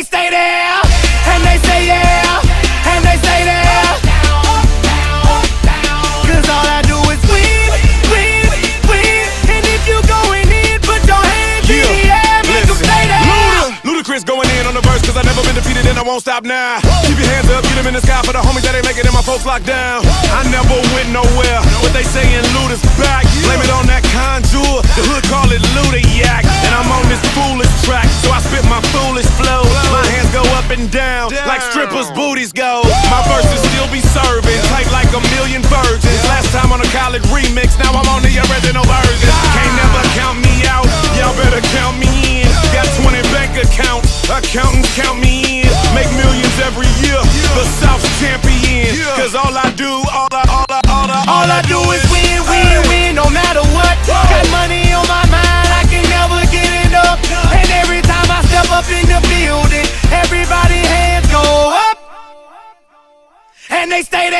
they stay there, and they say yeah, and they say there. Cause all I do is win, win, win. And if you going in, put your hands in the air, make 'em stay there. Luda, Ludacris going in on the verse, cause I never been defeated and I won't stop now. Keep your hands up, get them in the sky for the homies that ain't making it, my folks locked down. I never went nowhere, but they saying Luda's back. Blame it on that conjure, the hood call it Luda Yak. A remix, now I'm on the original version. Can't never count me out, y'all better count me in. Got 20 bank accounts, accountants count me in. Make millions every year, the South's champion. Cause all I do, all I, all I, all I, All I do is win, win, win, no matter what. Got money on my mind, I can never get enough. And every time I step up in the building, everybody hands go up. And they stay there,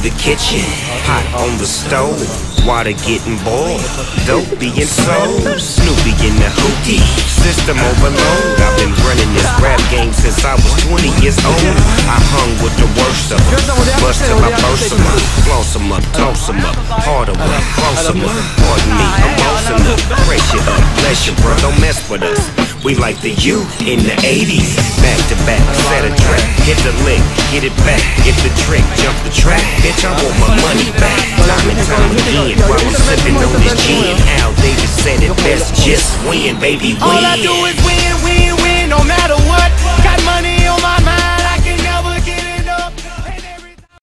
the kitchen, hot on the stove, water getting boiled, dope being sold, Snoopy in the hootie, system overload. I've been running this rap game since I was 20 years old. I hung with the worst of them, bust till I burst them up, floss them up, toss them up, harder work, close them up. Pardon me, I'm bossing up, pressure up, bless you, bro, don't mess with us. We like the U in the 80s, back to back, hit the lick, get it back, get the trick, jump the track, bitch, I want my money back. Time and time again, while I'm sipping on this gin, Al Davis said it best, just win, baby, win. All I do is win,